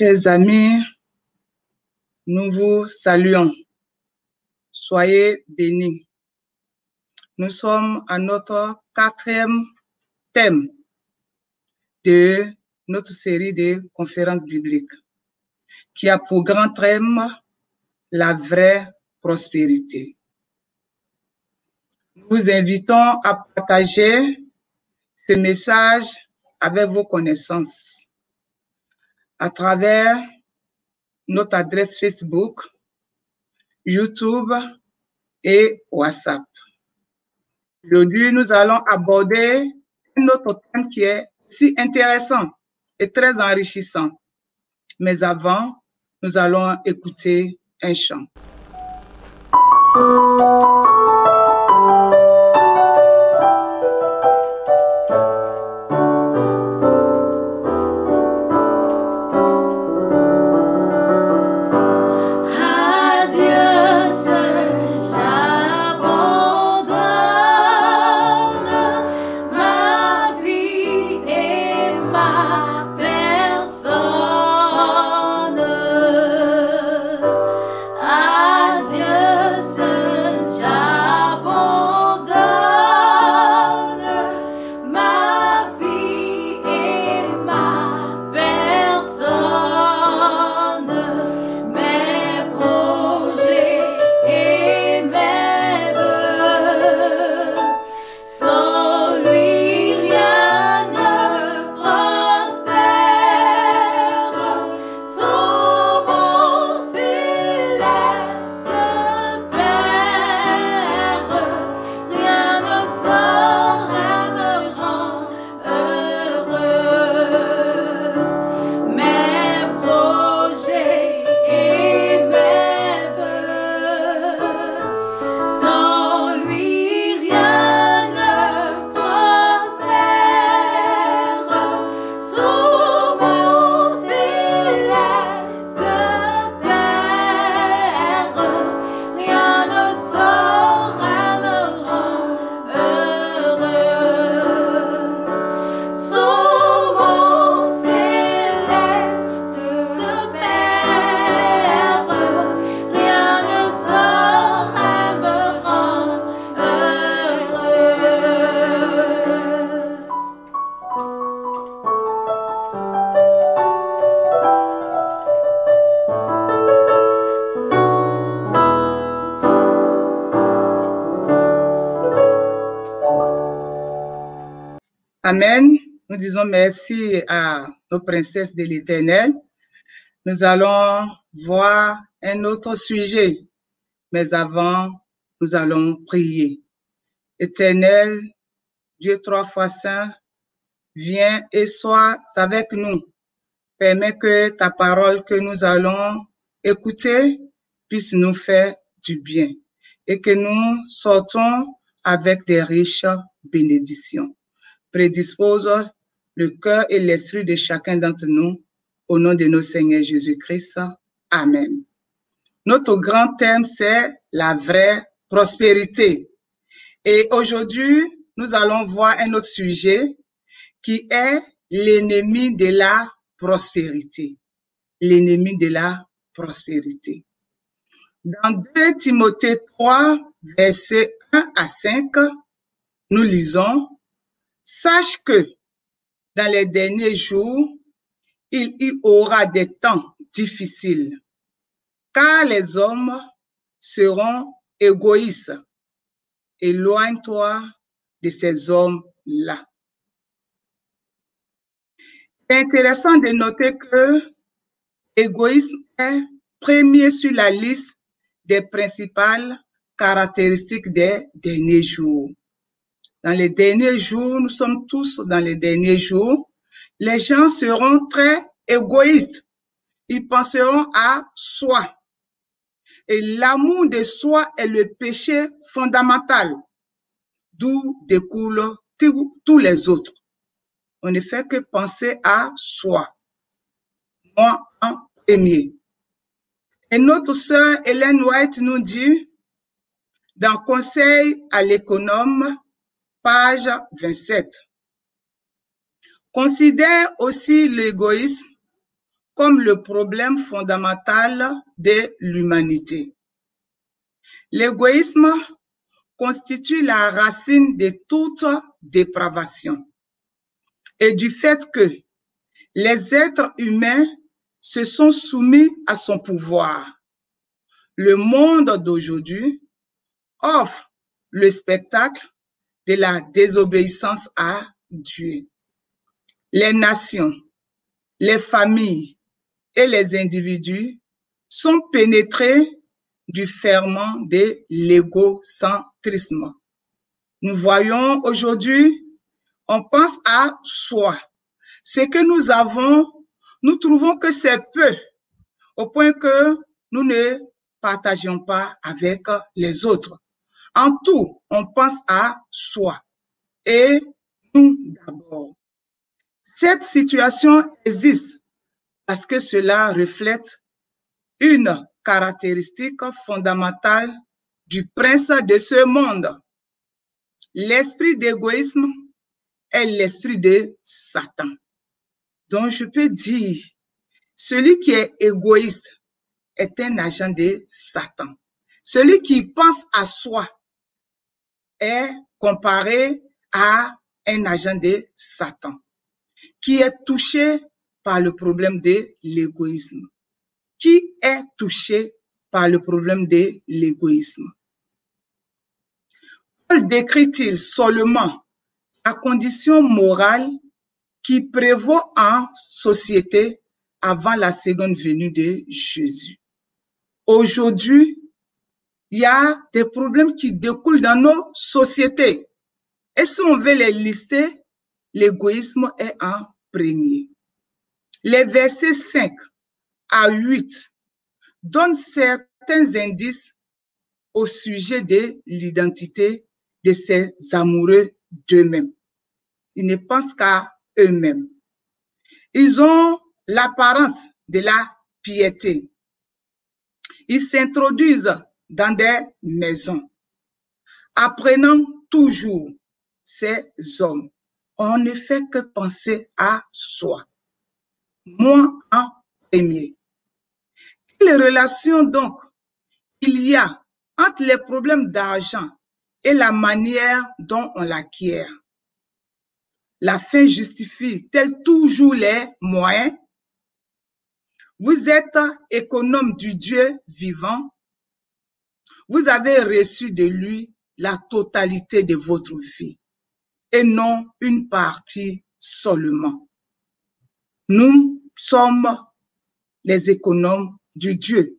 Chers amis, nous vous saluons. Soyez bénis. Nous sommes à notre quatrième thème de notre série de conférences bibliques qui a pour grand thème la vraie prospérité. Nous vous invitons à partager ce message avec vos connaissances à travers notre adresse Facebook, YouTube et WhatsApp. Aujourd'hui, nous allons aborder un autre thème qui est si intéressant et très enrichissant. Mais avant, nous allons écouter un chant. Amen. Nous disons merci à nos princesses de l'éternel. Nous allons voir un autre sujet, mais avant, nous allons prier. Éternel, Dieu trois fois saint, viens et sois avec nous. Permets que ta parole que nous allons écouter puisse nous faire du bien et que nous sortons avec des riches bénédictions prédispose le cœur et l'esprit de chacun d'entre nous au nom de notre Seigneur Jésus-Christ. Amen. Notre grand thème, c'est la vraie prospérité. Et aujourd'hui, nous allons voir un autre sujet qui est l'ennemi de la prospérité. L'ennemi de la prospérité. Dans 2 Timothée 3, versets 1 à 5, nous lisons Sache que dans les derniers jours, il y aura des temps difficiles, car les hommes seront égoïstes. Éloigne-toi de ces hommes-là. C'est intéressant de noter que l'égoïsme est premier sur la liste des principales caractéristiques des derniers jours dans les derniers jours, nous sommes tous dans les derniers jours, les gens seront très égoïstes. Ils penseront à soi. Et l'amour de soi est le péché fondamental, d'où découlent tous les autres. On ne fait que penser à soi. Moi en premier. Et notre sœur Hélène White nous dit, dans Conseil à l'économe, page 27. Considère aussi l'égoïsme comme le problème fondamental de l'humanité. L'égoïsme constitue la racine de toute dépravation et du fait que les êtres humains se sont soumis à son pouvoir. Le monde d'aujourd'hui offre le spectacle de la désobéissance à Dieu. Les nations, les familles et les individus sont pénétrés du ferment de l'égocentrisme. Nous voyons aujourd'hui, on pense à soi. Ce que nous avons, nous trouvons que c'est peu, au point que nous ne partageons pas avec les autres. En tout, on pense à soi et nous d'abord. Cette situation existe parce que cela reflète une caractéristique fondamentale du prince de ce monde. L'esprit d'égoïsme est l'esprit de Satan. Donc je peux dire, celui qui est égoïste est un agent de Satan. Celui qui pense à soi est comparé à un agent de Satan qui est touché par le problème de l'égoïsme. Qui est touché par le problème de l'égoïsme? Paul décrit-il seulement la condition morale qui prévaut en société avant la seconde venue de Jésus? Aujourd'hui, il y a des problèmes qui découlent dans nos sociétés. Et si on veut les lister, l'égoïsme est en premier. Les versets 5 à 8 donnent certains indices au sujet de l'identité de ces amoureux d'eux-mêmes. Ils ne pensent qu'à eux-mêmes. Ils ont l'apparence de la piété. Ils s'introduisent dans des maisons, apprenant toujours ces hommes. On ne fait que penser à soi. Moi en premier. Quelle relation donc il y a entre les problèmes d'argent et la manière dont on l'acquiert? La fin justifie-t-elle toujours les moyens? Vous êtes économe du Dieu vivant vous avez reçu de lui la totalité de votre vie et non une partie seulement. Nous sommes les économes du Dieu.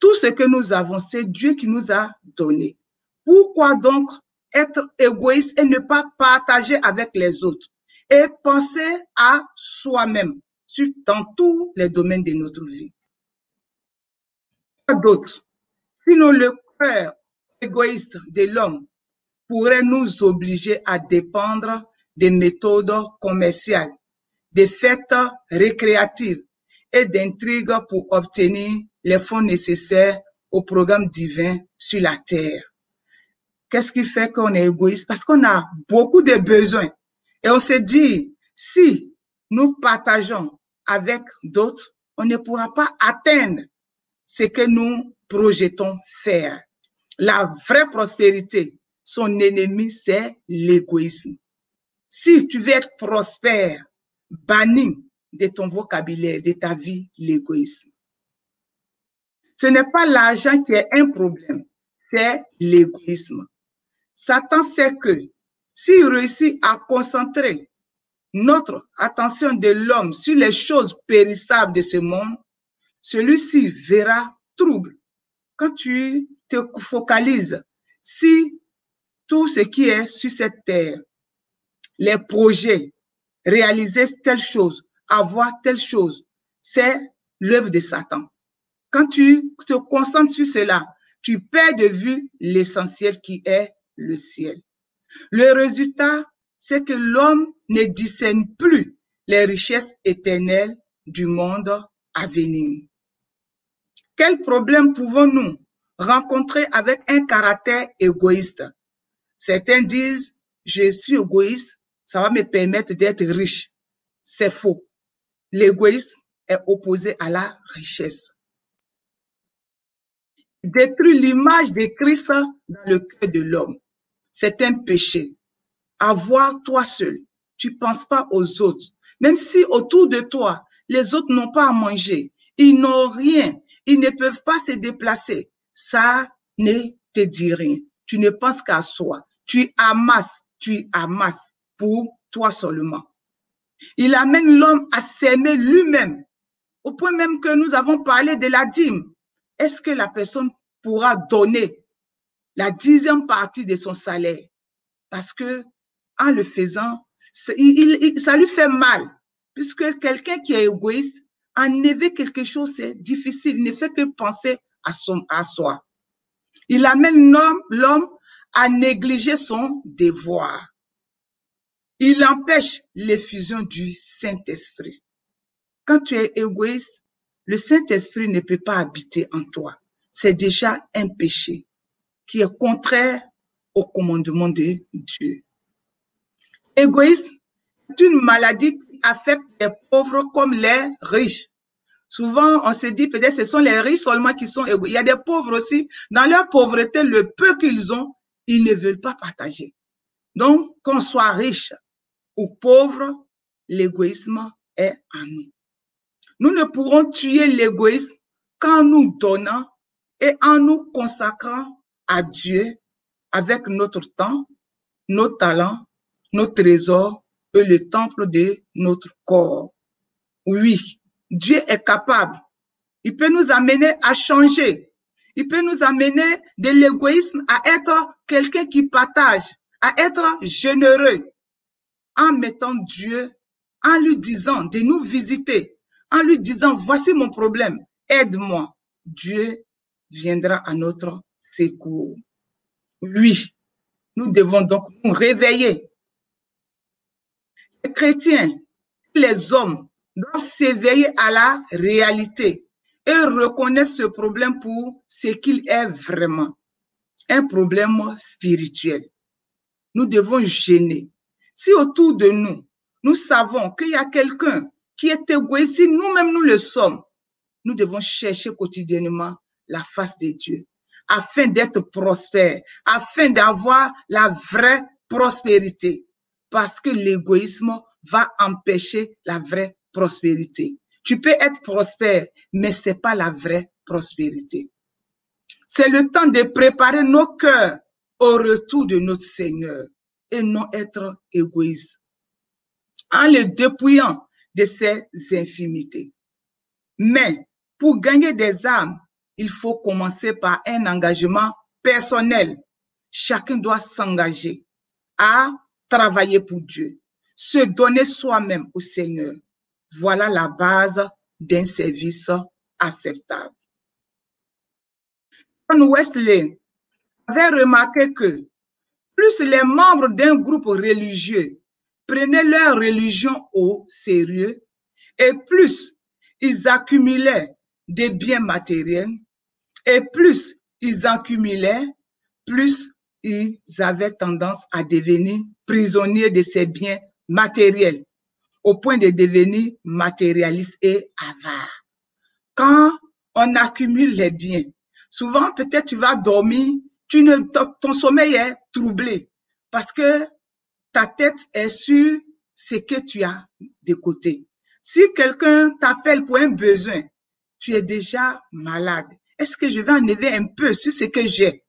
Tout ce que nous avons, c'est Dieu qui nous a donné. Pourquoi donc être égoïste et ne pas partager avec les autres et penser à soi-même dans tous les domaines de notre vie? Pas d'autre? Sinon le égoïste de l'homme pourrait nous obliger à dépendre des méthodes commerciales, des fêtes récréatives et d'intrigues pour obtenir les fonds nécessaires au programme divin sur la terre. Qu'est-ce qui fait qu'on est égoïste? Parce qu'on a beaucoup de besoins. Et on se dit, si nous partageons avec d'autres, on ne pourra pas atteindre ce que nous projetons faire. La vraie prospérité, son ennemi, c'est l'égoïsme. Si tu veux être prospère, bannis de ton vocabulaire, de ta vie, l'égoïsme. Ce n'est pas l'argent qui est un problème, c'est l'égoïsme. Satan sait que s'il réussit à concentrer notre attention de l'homme sur les choses périssables de ce monde, celui-ci verra trouble. Quand tu te focalise si tout ce qui est sur cette terre, les projets, réaliser telle chose, avoir telle chose, c'est l'œuvre de Satan. Quand tu te concentres sur cela, tu perds de vue l'essentiel qui est le ciel. Le résultat, c'est que l'homme ne discerne plus les richesses éternelles du monde à venir. Quel problème pouvons-nous rencontrer avec un caractère égoïste. Certains disent, je suis égoïste, ça va me permettre d'être riche. C'est faux. L'égoïsme est opposé à la richesse. Détruire l'image de Christ dans le cœur de l'homme. C'est un péché. Avoir toi seul. Tu penses pas aux autres. Même si autour de toi, les autres n'ont pas à manger, ils n'ont rien, ils ne peuvent pas se déplacer. Ça ne te dit rien. Tu ne penses qu'à soi. Tu amasses, tu amasses pour toi seulement. Il amène l'homme à s'aimer lui-même, au point même que nous avons parlé de la dîme. Est-ce que la personne pourra donner la dixième partie de son salaire? Parce que, en le faisant, ça lui fait mal. Puisque quelqu'un qui est égoïste, enlever quelque chose, c'est difficile. Il ne fait que penser à, son, à soi. Il amène l'homme à négliger son devoir. Il empêche l'effusion du Saint-Esprit. Quand tu es égoïste, le Saint-Esprit ne peut pas habiter en toi. C'est déjà un péché qui est contraire au commandement de Dieu. Égoïsme est une maladie qui affecte les pauvres comme les riches. Souvent, on se dit peut-être ce sont les riches seulement qui sont égoïstes. Il y a des pauvres aussi. Dans leur pauvreté, le peu qu'ils ont, ils ne veulent pas partager. Donc, qu'on soit riche ou pauvre, l'égoïsme est en nous. Nous ne pourrons tuer l'égoïsme qu'en nous donnant et en nous consacrant à Dieu avec notre temps, nos talents, nos trésors et le temple de notre corps. Oui, Dieu est capable. Il peut nous amener à changer. Il peut nous amener de l'égoïsme à être quelqu'un qui partage, à être généreux, en mettant Dieu, en lui disant de nous visiter, en lui disant, voici mon problème, aide-moi. Dieu viendra à notre secours. Oui, nous devons donc nous réveiller. Les chrétiens, les hommes doivent s'éveiller à la réalité et reconnaître ce problème pour ce qu'il est vraiment, un problème spirituel. Nous devons gêner. Si autour de nous, nous savons qu'il y a quelqu'un qui est égoïste, nous-mêmes nous le sommes, nous devons chercher quotidiennement la face de Dieu afin d'être prospère, afin d'avoir la vraie prospérité. Parce que l'égoïsme va empêcher la vraie prospérité. Tu peux être prospère, mais c'est pas la vraie prospérité. C'est le temps de préparer nos cœurs au retour de notre Seigneur et non être égoïste. En le dépouillant de ses infimités. Mais pour gagner des âmes, il faut commencer par un engagement personnel. Chacun doit s'engager à travailler pour Dieu, se donner soi-même au Seigneur voilà la base d'un service acceptable. John Wesley avait remarqué que plus les membres d'un groupe religieux prenaient leur religion au sérieux et plus ils accumulaient des biens matériels et plus ils accumulaient, plus ils avaient tendance à devenir prisonniers de ces biens matériels au point de devenir matérialiste et avare. Quand on accumule les biens, souvent peut-être tu vas dormir, tu ne, ton sommeil est troublé parce que ta tête est sur ce que tu as de côté. Si quelqu'un t'appelle pour un besoin, tu es déjà malade. Est-ce que je vais enlever un peu sur ce que j'ai?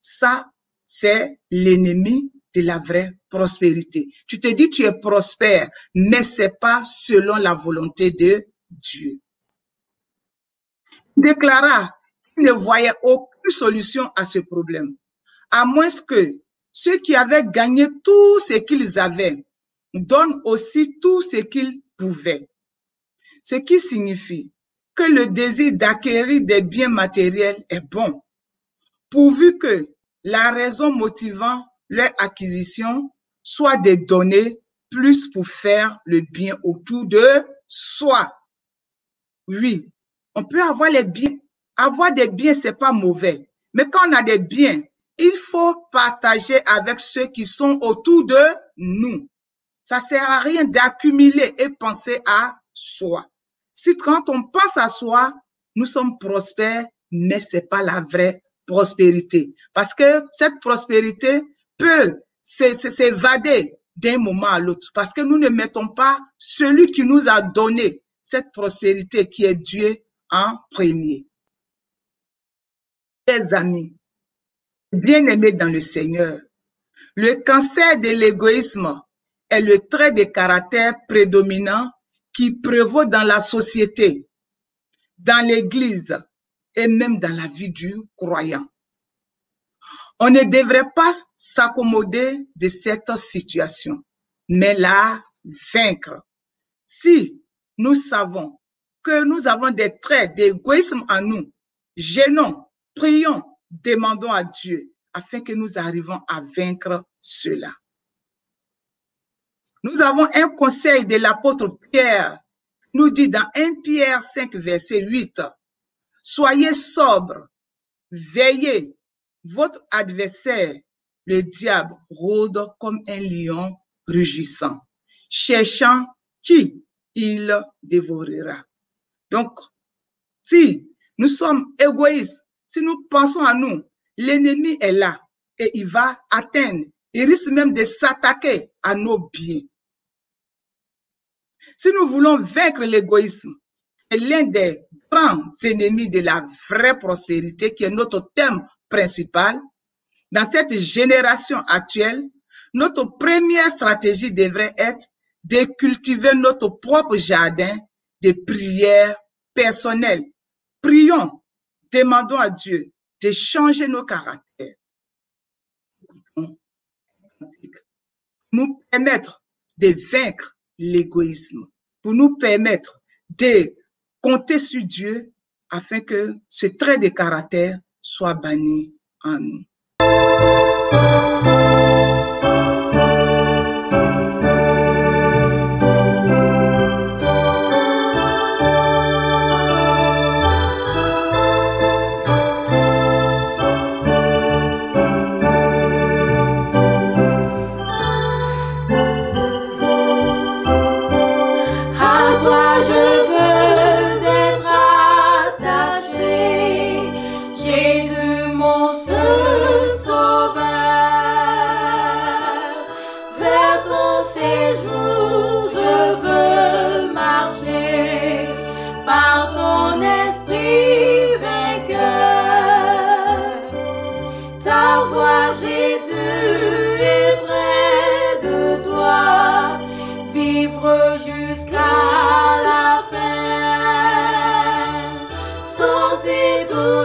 Ça, c'est l'ennemi de la vraie prospérité. Tu te dis tu es prospère, mais c'est pas selon la volonté de Dieu. Il déclara qu'il ne voyait aucune solution à ce problème, à moins que ceux qui avaient gagné tout ce qu'ils avaient donnent aussi tout ce qu'ils pouvaient. Ce qui signifie que le désir d'acquérir des biens matériels est bon, pourvu que la raison motivant leur acquisition soit des données plus pour faire le bien autour de soi. Oui, on peut avoir les biens. Avoir des biens, c'est pas mauvais. Mais quand on a des biens, il faut partager avec ceux qui sont autour de nous. Ça sert à rien d'accumuler et penser à soi. si quand on pense à soi, nous sommes prospères, mais c'est pas la vraie prospérité. Parce que cette prospérité peut s'évader d'un moment à l'autre. Parce que nous ne mettons pas celui qui nous a donné cette prospérité qui est Dieu en premier. Les amis, bien-aimés dans le Seigneur, le cancer de l'égoïsme est le trait de caractère prédominant qui prévaut dans la société, dans l'Église et même dans la vie du croyant. On ne devrait pas s'accommoder de cette situation, mais la vaincre. Si nous savons que nous avons des traits d'égoïsme en nous, gênons, prions, demandons à Dieu afin que nous arrivions à vaincre cela. Nous avons un conseil de l'apôtre Pierre, nous dit dans 1 Pierre 5, verset 8, Soyez sobres, veillez, votre adversaire, le diable, rôde comme un lion rugissant, cherchant qui il dévorera. Donc, si nous sommes égoïstes, si nous pensons à nous, l'ennemi est là et il va atteindre, il risque même de s'attaquer à nos biens. Si nous voulons vaincre l'égoïsme, l'un des grands ennemis de la vraie prospérité, qui est notre thème principal, dans cette génération actuelle, notre première stratégie devrait être de cultiver notre propre jardin de prière personnelle. Prions, demandons à Dieu de changer nos caractères. Nous permettre de vaincre l'égoïsme, pour nous permettre de compter sur Dieu afin que ce trait de caractère soit banni en.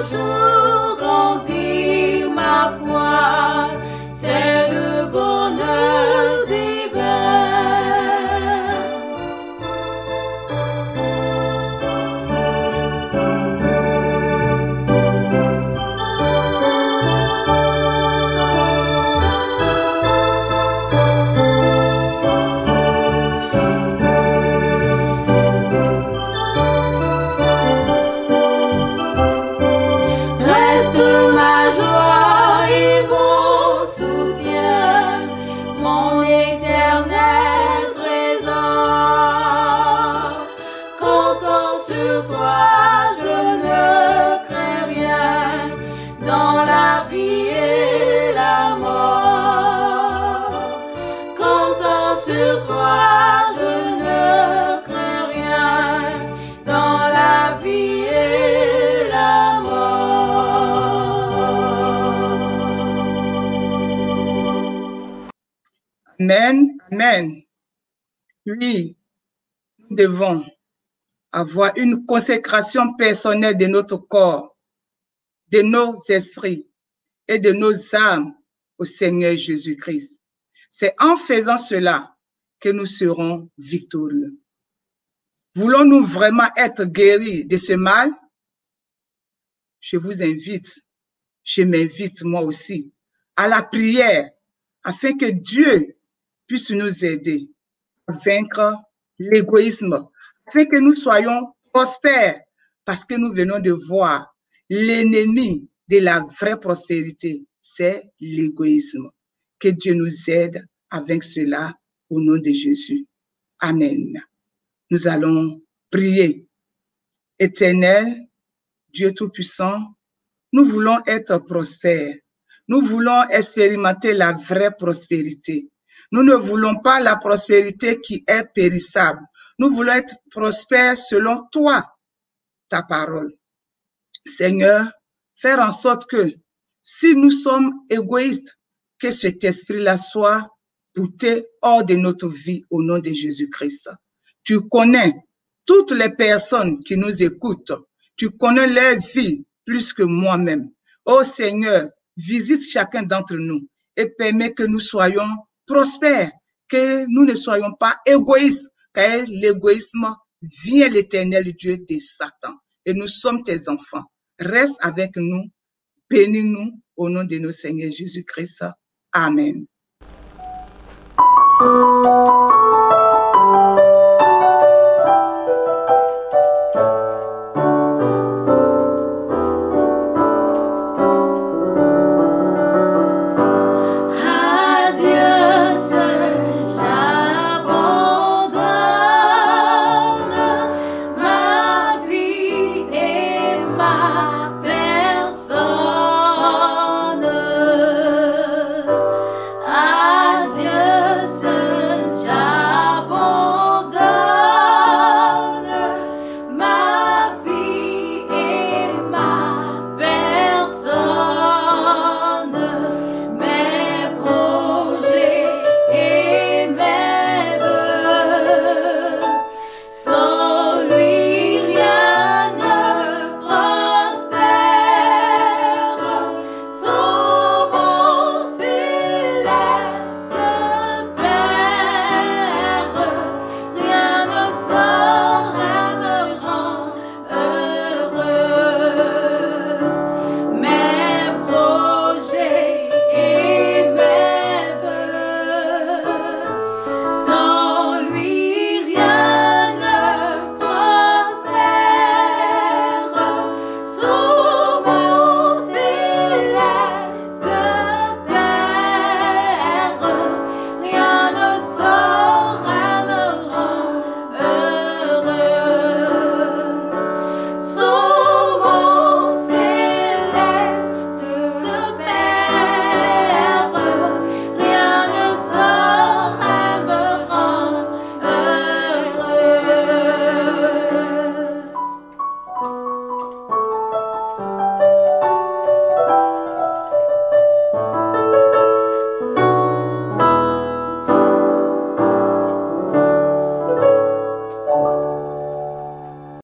Bonjour. Amen, Amen. Oui, nous devons avoir une consécration personnelle de notre corps, de nos esprits et de nos âmes au Seigneur Jésus-Christ. C'est en faisant cela que nous serons victorieux. Voulons-nous vraiment être guéris de ce mal? Je vous invite, je m'invite moi aussi à la prière afin que Dieu puisse nous aider à vaincre l'égoïsme, afin que nous soyons prospères, parce que nous venons de voir l'ennemi de la vraie prospérité, c'est l'égoïsme. Que Dieu nous aide à vaincre cela au nom de Jésus. Amen. Nous allons prier Éternel, Dieu Tout-Puissant, nous voulons être prospères. Nous voulons expérimenter la vraie prospérité. Nous ne voulons pas la prospérité qui est périssable. Nous voulons être prospères selon toi, ta parole. Seigneur, faire en sorte que si nous sommes égoïstes, que cet esprit-là soit bouté hors de notre vie au nom de Jésus-Christ. Tu connais toutes les personnes qui nous écoutent. Tu connais leur vie plus que moi-même. Oh Seigneur, visite chacun d'entre nous et permets que nous soyons prospères, que nous ne soyons pas égoïstes, car l'égoïsme vient l'éternel Dieu de Satan. Et nous sommes tes enfants. Reste avec nous, bénis-nous au nom de notre Seigneur Jésus-Christ. Amen.